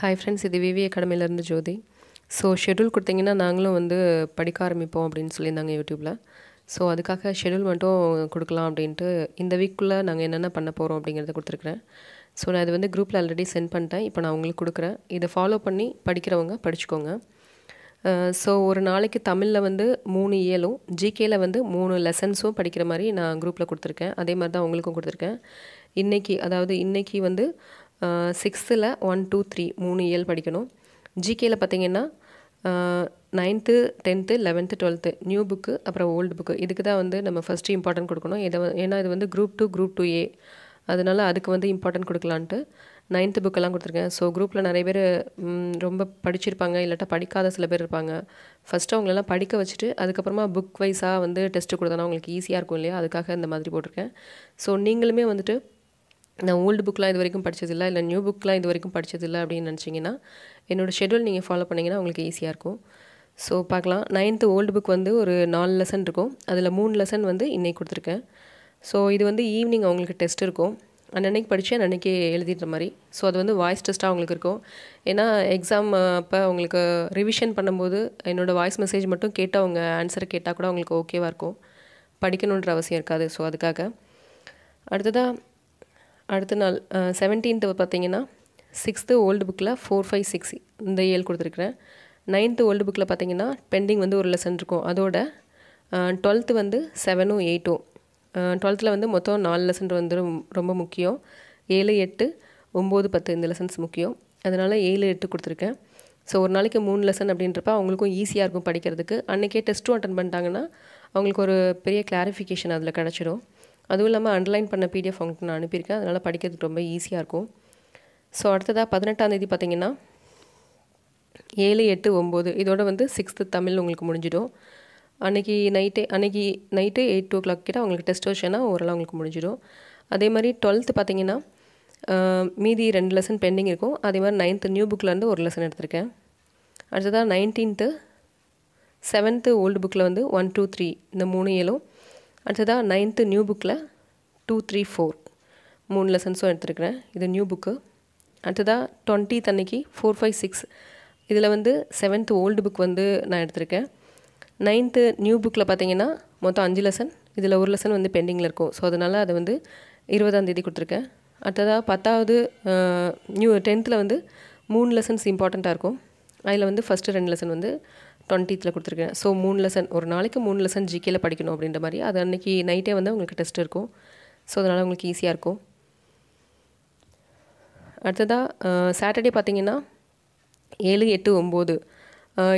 Hi friends இது விவி அகாடமிலேருந்து ஜோதி. So schedule கொடுத்தீங்கன்னா நாங்களும் வந்து படிக்க ஆரம்பிப்போம் அப்படின்னு சொல்லியிருந்தாங்க யூடியூப்பில் ஸோ அதுக்காக ஷெட்யூல் மட்டும் கொடுக்கலாம் அப்படின்ட்டு இந்த வீக்குள்ளே நாங்கள் என்னென்ன பண்ண போகிறோம் அப்படிங்கிறத கொடுத்துருக்குறேன். ஸோ நான் இது வந்து குரூப்பில் ஆல்ரெடி சென்ட் பண்ணிட்டேன். இப்போ நான் உங்களுக்கு கொடுக்குறேன். இதை ஃபாலோ பண்ணி படிக்கிறவங்க படிச்சுக்கோங்க. ஸோ ஒரு நாளைக்கு தமிழில் வந்து மூணு இயலும் ஜிகேயில் வந்து மூணு லெசன்ஸும் படிக்கிற மாதிரி நான் குரூப்பில் கொடுத்துருக்கேன். அதே மாதிரி தான் உங்களுக்கும் கொடுத்துருக்கேன். இன்றைக்கி அதாவது இன்றைக்கி வந்து சிக்ஸ்த்தில் ஒன் டூ த்ரீ மூணு இயல் படிக்கணும். ஜிகேயில் பார்த்தீங்கன்னா ninth tenth eleventh twelfth new book அப்புறம் ஓல்டு புக்கு இதுக்கு தான் வந்து நம்ம ஃபஸ்ட்டு இம்பார்ட்டன்ட் கொடுக்கணும். இதை ஏன்னா இது வந்து group two group two A அதனால் அதுக்கு வந்து இம்பார்ட்டன்ட் கொடுக்கலான்ட்டு நைன்த்து புக்கெல்லாம் கொடுத்துருக்கேன். ஸோ குரூப்பில் நிறைய பேர் ரொம்ப படிச்சிருப்பாங்க இல்லாட்டா படிக்காத சில பேர் இருப்பாங்க. ஃபஸ்ட்டு அவங்களெல்லாம் படிக்க வச்சுட்டு அதுக்கப்புறமா புக் வைஸாக வந்து டெஸ்ட்டு கொடுத்தோன்னா அவங்களுக்கு ஈஸியாக இருக்கும் இல்லையா? அதுக்காக இந்த மாதிரி போட்டிருக்கேன். ஸோ நீங்களுமே வந்துட்டு நான் ஓல்டு புக்லாம் இது வரைக்கும் படித்ததில்ல இல்லை நியூ புக்லாம் இது வரைக்கும் படித்ததில்ல அப்படின்னு நினச்சிங்கன்னா என்னோடய ஷெட்யூல் நீங்கள் ஃபாலோ பண்ணிங்கன்னா உங்களுக்கு ஈஸியாக இருக்கும். ஸோ பார்க்கலாம். நைன்த்து ஓல்டு புக் வந்து ஒரு நாலு லெசன் இருக்கும். அதில் மூணு லெசன் வந்து இன்னைக்கு கொடுத்துருக்கேன். ஸோ இது வந்து ஈவினிங் அவங்களுக்கு டெஸ்ட் இருக்கும். அன்னன்னைக்கு படித்து அன்னன்னைக்கு எழுதிடுற மாதிரி. ஸோ அது வந்து வாய்ஸ் டெஸ்ட்டாக அவங்களுக்கு இருக்கும். ஏன்னா எக்ஸாம் அப்போ அவங்களுக்கு ரிவிஷன் பண்ணும்போது என்னோடய வாய்ஸ் மெசேஜ் மட்டும் கேட்டு அவங்க ஆன்சர் கேட்டால் கூட அவங்களுக்கு ஓகேவாக இருக்கும். படிக்கணுன்ற அவசியம் இருக்காது. ஸோ அதுக்காக. அடுத்ததாக அடுத்த நாள் செவன்டீன்த்து பார்த்தீங்கன்னா சிக்ஸ்த்து ஓல்டு புக்கில் ஃபோர் ஃபைவ் சிக்ஸ் இந்த இயல் கொடுத்துருக்குறேன். நைன்த்து ஓல்டு புக்கில் பார்த்தீங்கன்னா பெண்டிங் வந்து ஒரு லெசன் இருக்கும். அதோட டுவெல்த்து வந்து செவனும் எயிட்டும் டுவெல்த்தில் வந்து மொத்தம் நாலு லெசன் வந்து ரொம்ப- ரொம்ப முக்கியம். ஏழு எட்டு ஒம்பது பத்து இந்த லெசன்ஸ் முக்கியம். அதனால் ஏழு எட்டு கொடுத்துருக்கேன். ஸோ ஒரு நாளைக்கு மூணு லெசன் அப்படின்றப்ப அவங்களுக்கும் ஈஸியாக இருக்கும் படிக்கிறதுக்கு. அன்றைக்கே டெஸ்ட்டும் அட்டன் பண்ணிட்டாங்கன்னா அவங்களுக்கு ஒரு பெரிய கிளாரிஃபிகேஷன் அதில் கிடச்சிடும் அதுவும் இல்லாமல் அண்டர்லைன் பண்ண பிடிஎஃப் அவங்களுக்கு நான் அனுப்பியிருக்கேன். அதனால் படிக்கிறதுக்கு ரொம்ப ஈஸியாக இருக்கும். ஸோ அடுத்ததாக பதினெட்டாந்தேதி பார்த்திங்கன்னா பார்த்தீங்கன்னா ஏழு எட்டு ஒம்பது. இதோட வந்து சிக்ஸ்த்து தமிழ் உங்களுக்கு முடிஞ்சிடும். அன்னைக்கு நைட்டே அன்றைக்கி நைட்டு எயிட் ஓ கிளாக் கிட்ட அவங்களுக்கு டெஸ்ட் வச்சேன்னா ஓரளவு அவங்களுக்கு முடிஞ்சிடும். அதே மாதிரி டுவெல்த்து பார்த்தீங்கன்னா மீதி ரெண்டு லெசன் பெண்டிங் இருக்கும். அதே மாதிரி நைன்த்து நியூ புக்லேருந்து ஒரு லெசன் எடுத்திருக்கேன். அடுத்ததாக நைன்டீன்த்து செவன்த்து ஓல்டு புக்கில் வந்து ஒன் டூ த்ரீ இந்த மூணு ஏழும். அடுத்ததாக நைன்த்து நியூ புக்கில் டூ த்ரீ ஃபோர் மூணு லெசன்ஸும் எடுத்துருக்கிறேன். இது நியூ புக்கு அடுத்ததாக டுவெண்ட்டி அன்னைக்கு ஃபோர் ஃபைவ் சிக்ஸ் இதில் வந்து செவன்த்து ஓல்டு புக் வந்து நான் எடுத்திருக்கேன். நைன்த்து நியூ புக்கில் பார்த்தீங்கன்னா மொத்தம் அஞ்சு லெசன் இதில் ஒரு லெசன் வந்து பெண்டிங்கில் இருக்கும். ஸோ அதனால் அதை வந்து இருபதாம் தேதி கொடுத்துருக்கேன். அடுத்ததாக பத்தாவது நியூ டென்த்தில் வந்து மூணு லெசன்ஸ் இம்பார்ட்டண்ட்டாக இருக்கும். அதில் வந்து ஃபஸ்ட்டு ரெண்டு லெசன் வந்து டுவெண்ட்டீத்தில் கொடுத்துருக்கேன். ஸோ மூணு லெசன் ஒரு நாளைக்கு மூணு லெசன் ஜிகேல படிக்கணும் அப்படின்ற மாதிரி. அது அன்னைக்கு நைட்டே வந்து உங்களுக்கு டெஸ்ட் இருக்கும். ஸோ அதனால் உங்களுக்கு ஈஸியாக இருக்கும். அடுத்ததாக சாட்டர்டே பார்த்தீங்கன்னா ஏழு எட்டு ஒம்பது.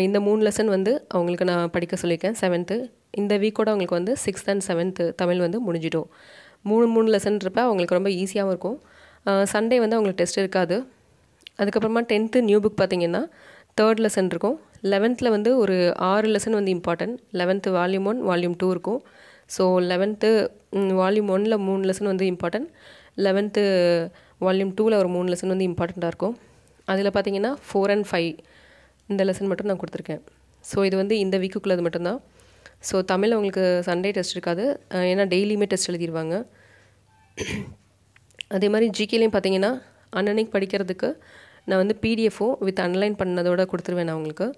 இந்த மூணு லெசன் வந்து அவங்களுக்கு நான் படிக்க சொல்லியிருக்கேன். செவன்த்து இந்த வீக்கோட அவங்களுக்கு வந்து சிக்ஸ்த் அண்ட் செவன்த்து தமிழ் வந்து முடிஞ்சிடும். மூணு மூணு லெசன்றப்ப அவங்களுக்கு ரொம்ப ஈஸியாகவும் இருக்கும். சண்டே வந்து அவங்களுக்கு டெஸ்ட் இருக்காது. அதுக்கப்புறமா டென்த்து நியூ புக் பார்த்தீங்கன்னா தேர்ட் லெசன் இருக்கும். லெவன்த்தில் வந்து ஒரு ஆறு லெசன் வந்து important eleventh volume one volume two இருக்கும். ஸோ லெவன்த்து வால்யூம் ஒனில் மூணு லெசன் வந்து இம்பார்ட்டன்ட் லெவன்த்து வால்யூம் டூவில் ஒரு மூணு லெசன் வந்து இம்பார்ட்டண்ட்டாக இருக்கும். அதில் பார்த்தீங்கன்னா ஃபோர் அண்ட் ஃபைவ் இந்த லெசன் மட்டும் நான் கொடுத்துருக்கேன். ஸோ இது வந்து இந்த வீக்குக்குள்ளது மட்டும்தான். ஸோ தமிழ் அவங்களுக்கு சண்டே டெஸ்ட் இருக்காது. ஏன்னா டெய்லியுமே டெஸ்ட் எழுதிடுவாங்க அதே மாதிரி ஜிகேலையும் பார்த்தீங்கன்னா அன்னன்னைக்கு படிக்கிறதுக்கு நான் வந்து பிடிஎஃபோ வித் அன்லைன் பண்ணதோட கொடுத்துருவேன் நான் அவங்களுக்கு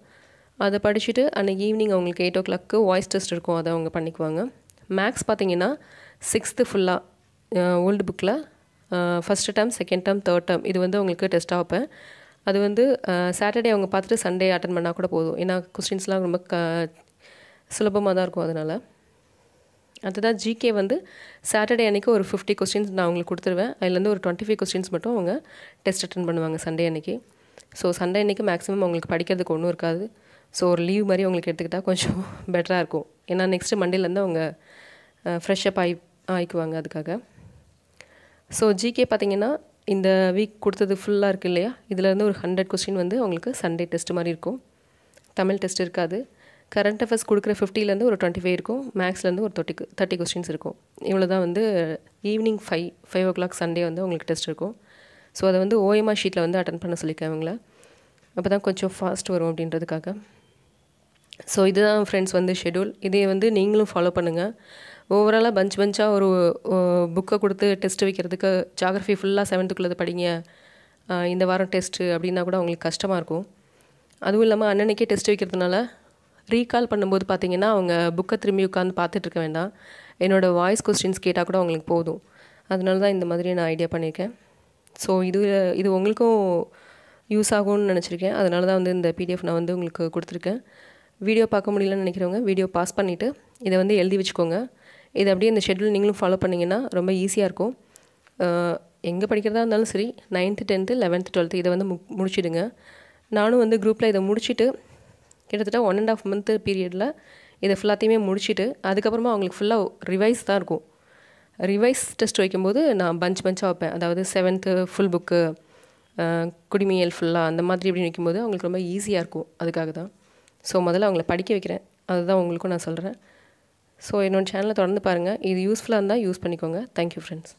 அதை படிச்சுட்டு அன்றைக்கி ஈவினிங் அவங்களுக்கு eight o'clock voice test இருக்கும் அதை அவங்க பண்ணிக்குவாங்க. மேக்ஸ் பார்த்தீங்கன்னா சிக்ஸ்த்து ஃபுல்லாக ஓல்டு புக்கில் first term second term third term இது வந்து அவங்களுக்கு டெஸ்ட் வைப்பேன். அது வந்து சாட்டர்டே அவங்க பார்த்துட்டு சண்டே அட்டன் பண்ணால் கூட போதும். ஏன்னா கொஸ்டின்ஸ்லாம் ரொம்ப க சுலபமாக தான் இருக்கும் அதனால். அதுதான் ஜிகே வந்து சாட்டர்டே அன்றைக்கி ஒரு ஃபிஃப்டி கொஸ்டின்ஸ் நான் அவங்களுக்கு கொடுத்துருவேன். அதுலேருந்து ஒரு டுவெண்ட்டி ஃபைவ் கொஸ்டின்ஸ் மட்டும் அவங்க டெஸ்ட் அட்டன் பண்ணுவாங்க சண்டே அன்னைக்கு. ஸோ சண்டே அன்னைக்கு மேக்ஸிமம் அவங்களுக்கு படிக்கிறதுக்கு ஒன்றும் இருக்காது. ஸோ ஒரு லீவ் மாதிரி அவங்களுக்கு எடுத்துக்கிட்டால் கொஞ்சம் பெட்டராக இருக்கும். ஏன்னா நெக்ஸ்ட்டு மண்டேலேருந்து அவங்க ஃப்ரெஷ்ஷப் ஆகி ஆயிக்குவாங்க அதுக்காக. ஸோ ஜிகே பார்த்தீங்கன்னா இந்த வீக் கொடுத்தது ஃபுல்லாக இருக்குது இல்லையா? இதுலேருந்து ஒரு ஹண்ட்ரட் கொஸ்டின் வந்து அவங்களுக்கு சண்டே டெஸ்ட் மாதிரி இருக்கும். தமிழ் டெஸ்ட் இருக்காது. கரண்ட் அஃபேர்ஸ் கொடுக்குற ஃபிஃப்டிலேருந்து ஒரு டுவெண்ட்டி ஃபைவ் இருக்கும் மேக்ஸ்லேருந்து ஒரு தேர்ட்டி தேர்ட்டி கொஸ்டின்ஸ் இருக்கும். இவ்வளோ தான் வந்து evening five five o'clock Sunday வந்து உங்களுக்கு டெஸ்ட் இருக்கும். ஸோ அதை வந்து ஓஎம்ஆர் ஷீட்டில் வந்து அட்டன் பண்ண சொல்லியிருக்கேன் அவங்கள. அப்போ தான் கொஞ்சம் ஃபாஸ்ட் வரும் அப்படின்றதுக்காக. ஸோ இதுதான் ஃப்ரெண்ட்ஸ் வந்து ஷெடியூல் இதே வந்து நீங்களும் ஃபாலோ பண்ணுங்கள் ஓவராலாக பஞ்ச் பஞ்சாக ஒரு புக்கை கொடுத்து டெஸ்ட் வைக்கிறதுக்கு ஜாகிரஃபி ஃபுல்லாக செவன்த்துக்குள்ளது படிங்க. இந்த வாரம் டெஸ்ட்டு அப்படின்னா கூட அவங்களுக்கு கஷ்டமாக இருக்கும். அதுவும் இல்லாமல் அன்னன்னைக்கே டெஸ்ட் வைக்கிறதுனால ரீகால் பண்ணும்போது பார்த்தீங்கன்னா அவங்க புக்கை திரும்பி உட்காந்து பார்த்துட்டு இருக்க வேண்டாம். என்னோடய வாய்ஸ் கொஸ்டின்ஸ் கேட்டால் கூட அவங்களுக்கு போதும். அதனால தான் இந்த மாதிரி நான் ஐடியா பண்ணியிருக்கேன். ஸோ இது இது உங்களுக்கும் யூஸ் ஆகும்னு நினச்சிருக்கேன். அதனால தான் வந்து இந்த பிடிஎஃப் நான் வந்து உங்களுக்கு கொடுத்துருக்கேன். வீடியோ பார்க்க முடியலன்னு நினைக்கிறவங்க வீடியோ பாஸ் பண்ணிவிட்டு இதை வந்து எழுதி வச்சுக்கோங்க. இதை அப்படியே இந்த ஷெட்யூல் நீங்களும் ஃபாலோ பண்ணிங்கன்னா ரொம்ப ஈஸியாக இருக்கும். எங்கே படிக்கிறதா இருந்தாலும் சரி நைன்த்து டென்த்து லெவன்த்து டுவெல்த்து இதை வந்து மு முடிச்சிடுங்க. நானும் வந்து குரூப்பில் இதை முடிச்சுட்டு கிட்டத்தட்ட ஒன் அண்ட் ஆஃப் மந்த்து பீரியடில் இதை ஃபுல்லாத்தையுமே முடிச்சுட்டு அதுக்கப்புறமா அவங்களுக்கு ஃபுல்லாக ரிவைஸ் தான் இருக்கும். ரிவைஸ் டெஸ்ட் வைக்கும்போது நான் பஞ்ச் பஞ்சாக வைப்பேன். அதாவது செவன்த்து ஃபுல் புக்கு குடிமியல் ஃபுல்லாக அந்த மாதிரி இப்படி வைக்கும்போது அவங்களுக்கு ரொம்ப ஈஸியாக இருக்கும். அதுக்காக தான். ஸோ முதல்ல அவங்கள படிக்க வைக்கிறேன். அதுதான் உங்களுக்கும் நான் சொல்கிறேன் ஸோ என்னோடய சேனலை தொடர்ந்து பாருங்கள் இது யூஸ்ஃபுல்லாக இருந்தால் யூஸ் பண்ணிக்கோங்க. Thank you friends